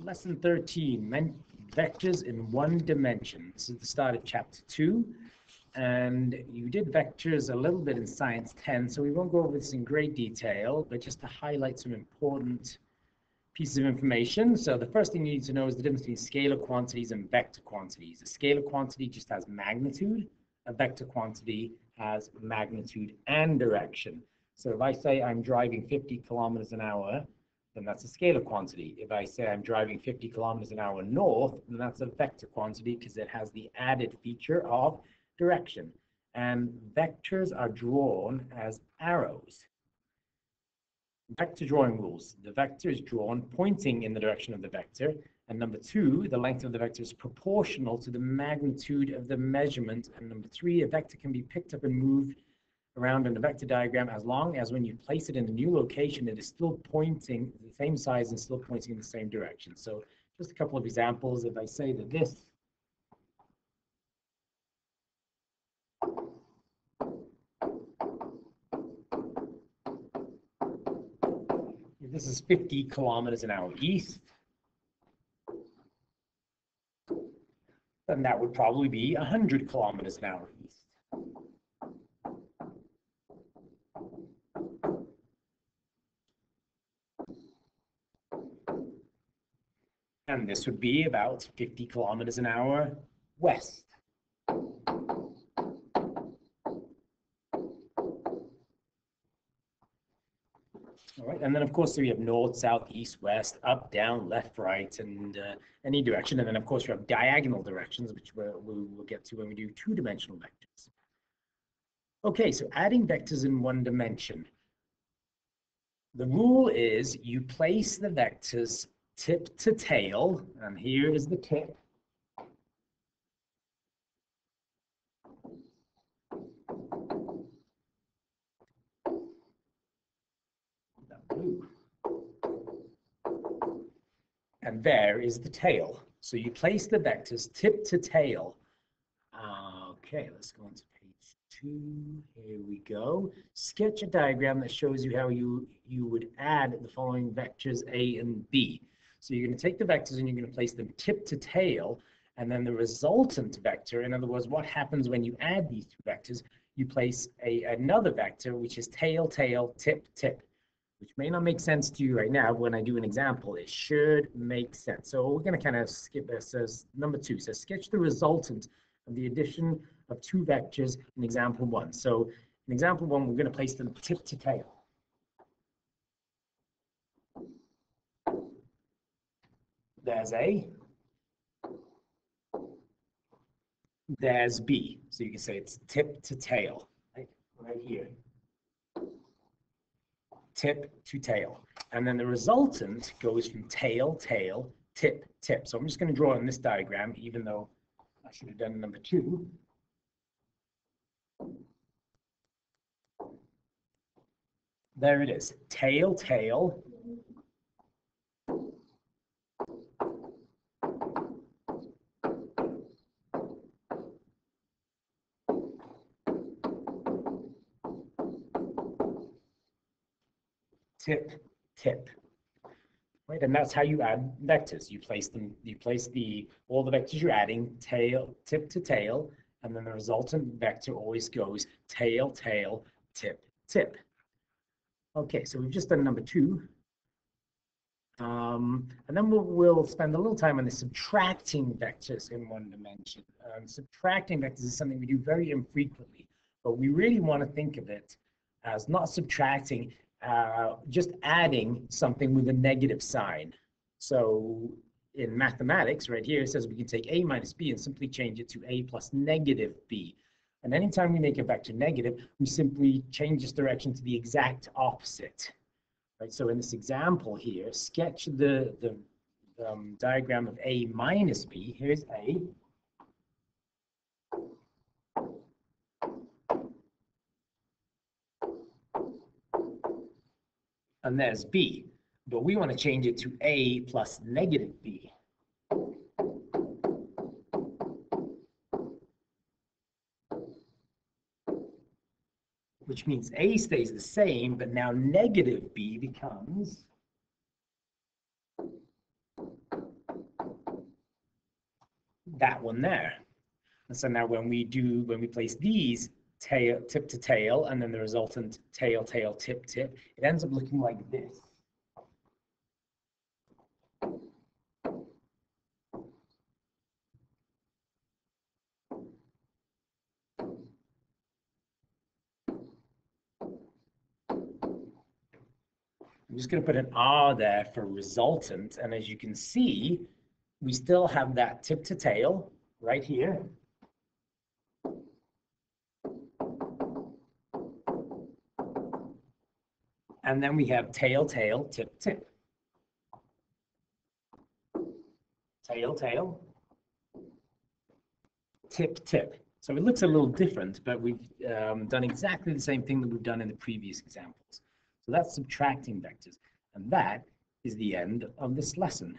Lesson 13, men- vectors in one dimension. This is the start of chapter 2. And you did vectors a little bit in science 10, so we won't go over this in great detail, but just to highlight some important pieces of information. So the first thing you need to know is the difference between scalar quantities and vector quantities. A scalar quantity just has magnitude. A vector quantity has magnitude and direction. So if I say I'm driving 50 kilometers an hour, then that's a scalar quantity. If I say I'm driving 50 kilometers an hour north, then that's a vector quantity because it has the added feature of direction. And vectors are drawn as arrows. Vector drawing rules. The vector is drawn pointing in the direction of the vector. And number two, the length of the vector is proportional to the magnitude of the measurement. And number three, a vector can be picked up and moved around in a vector diagram as long as when you place it in a new location, it is still pointing the same size and still pointing in the same direction. So just a couple of examples. If I say that this this is 50 kilometers an hour east, then that would probably be 100 kilometers an hour east. And this would be about 50 kilometers an hour west. All right, and then of course we have north, south, east, west, up, down, left, right, and uh, any direction. And then of course we have diagonal directions, which we will get to when we do two-dimensional vectors. Okay, so adding vectors in one dimension. The rule is you place the vectors tip to tail, and here is the tip. And there is the tail. So you place the vectors tip to tail. Okay, let's go on to page two. Here we go. Sketch a diagram that shows you how you, you would add the following vectors A and B. So you're going to take the vectors and you're going to place them tip to tail, and then the resultant vector, in other words, what happens when you add these two vectors, you place a, another vector, which is tail, tail, tip, tip, which may not make sense to you right now. When I do an example, it should make sense. So we're going to kind of skip this. as number two So sketch the resultant of the addition of two vectors in example one. So in example one, we're going to place them tip to tail. There's A. There's B. So you can say it's tip to tail, right, right here. Tip to tail. And then the resultant goes from tail, tail, tip, tip. So I'm just going to draw in this diagram, even though I should have done number two. There it is. Tail, tail, tip, tip. Right, and that's how you add vectors. You place them, you place the all the vectors you're adding, tail, tip to tail, and then the resultant vector always goes tail, tail, tip, tip. Okay, so we've just done number two. Um, and then we'll, we'll spend a little time on the subtracting vectors in one dimension. Um, subtracting vectors is something we do very infrequently, but we really want to think of it as not subtracting, uh, just adding something with a negative sign. So in mathematics, right here, it says we can take a minus b and simply change it to a plus negative b. And anytime we make a vector negative, we simply change this direction to the exact opposite. Right, so in this example here, sketch the, the um, diagram of a minus b. Here's a. and there's b. But we want to change it to a plus negative b. Which means a stays the same, but now negative b becomes that one there. And so now when we do, when we place these tail, tip to tail, and then the resultant tail, tail, tip, tip, it ends up looking like this. I'm just going to put an R there for resultant. And as you can see, we still have that tip to tail right here. And then we have tail, tail, tip, tip. Tail, tail. Tip, tip. So it looks a little different, but we've um, done exactly the same thing that we've done in the previous examples. So that's subtracting vectors. And that is the end of this lesson.